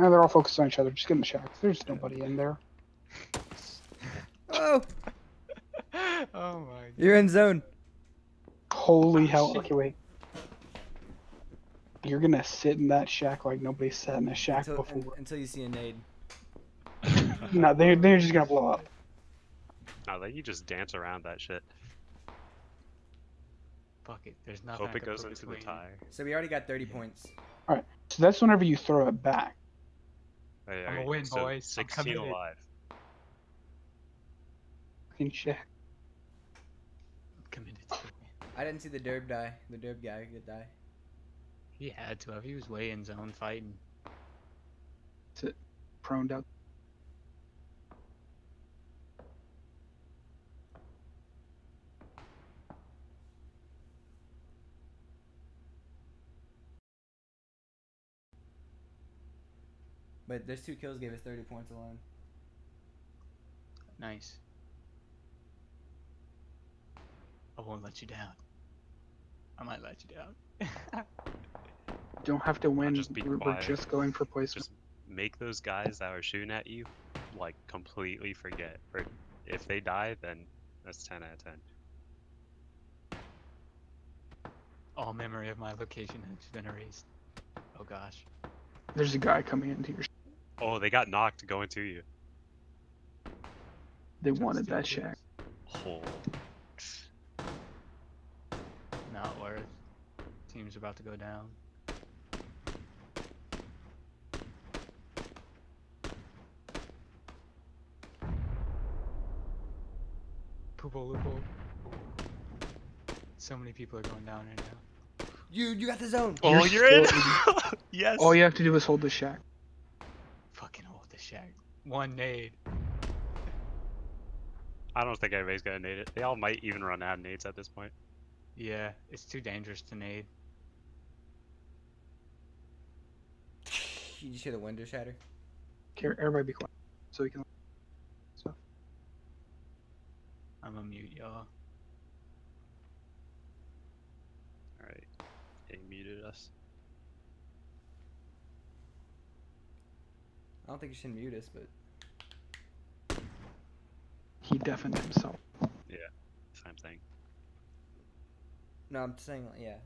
Uh, they're all focused on each other. Just get in the shack. There's nobody in there. Oh, oh my. God. You're in zone. Holy Oh, hell. shit. Okay, wait. You're gonna sit in that shack like nobody sat in a shack Until, un- before. until you see a nade. no, they're, they're just gonna blow up. No, like you just dance around that shit. Fuck it. There's nothing. Hope it goes put into the between- tire. So we already got 30 points. Alright, so that's whenever you throw it back. Hey, I'ma win, so boys. I'm 16 committed. alive. Fucking shack. Committed to it. I didn't see the derb die. The derb guy did die. He had to have. He was way in zone fighting. Prone out. But those two kills gave us 30 points alone. Nice. I won't let you down. I might let you down. Don't have to win. just be we're, we're quiet. just going for placement. Just make those guys that are shooting at you like completely forget. Or if they die, then that's 10 out of 10. All memory of my location has been erased. Oh gosh. There's a guy coming into your. Oh, they got knocked going to you. They Trying to wanted that kills. shack. Oh. Not worth. Team's about to go down. Poopo Lupo. So many people are going down right now. You you got the zone. Oh, You're you're in! yes! All you have to do is hold the shack. Fucking hold the shack. One nade. I don't think anybody's gonna nade it. They all might even run out of nades at this point. Yeah, it's too dangerous to nade. You just hear the window shatter. Care, everybody be quiet, so we can. Stuff. I'm a mute, y'all. Alright. He muted us. I don't think you should mute us, but He deafened himself. Yeah, same thing. no, I'm saying yeah.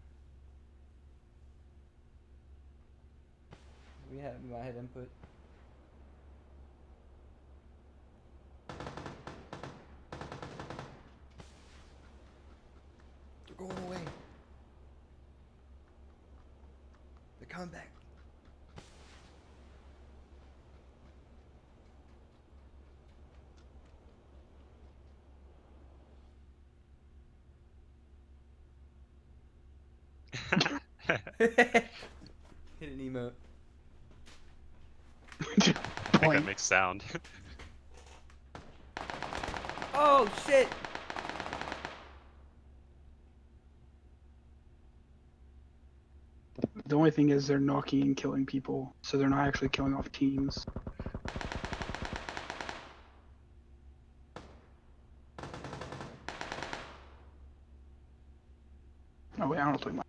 We have we might have input. They're going away. They're coming back. Hit an emote. I think that Boing. makes sound. Oh shit! The only thing is they're knocking and killing people, so they're not actually killing off teams. Oh wait, I don't think my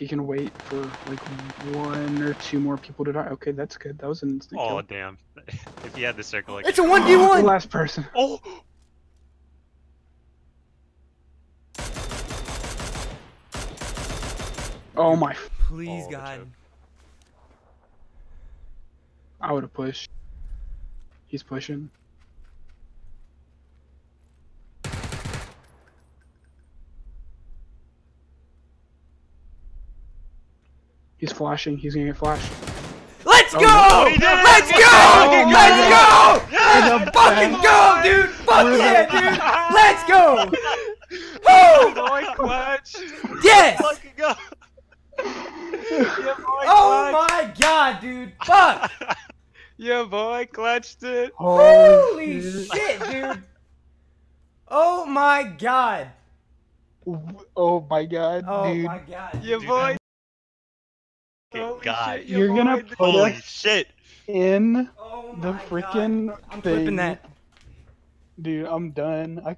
muted. If you can wait for like one or two more people to die, okay, that's good. That was an instant oh, kill. damn. if he had the circle like It's a one v The one. last person. Oh! Oh my! Oh, Please, Oh, God. I would have pushed. He's pushing. He's flashing. He's gonna get flashed. Let's Oh, go! no. he did! Let's go! Oh, Let's go! Yeah! Fucking go, dude! Fuck We're yeah, the- dude! Let's go! Oh, Woo! clutch! Yes! Fucking go! Yeah, boy, Oh my god, dude! Fuck! Yeah, boy, clutched it. Holy shit. shit, dude! Oh my god! Oh my god, Oh dude. my god! Yeah, dude. boy. Holy God. shit, your You're gonna boy put Holy shit! in Oh the freaking god. I'm flipping thing. that. Dude, I'm done. I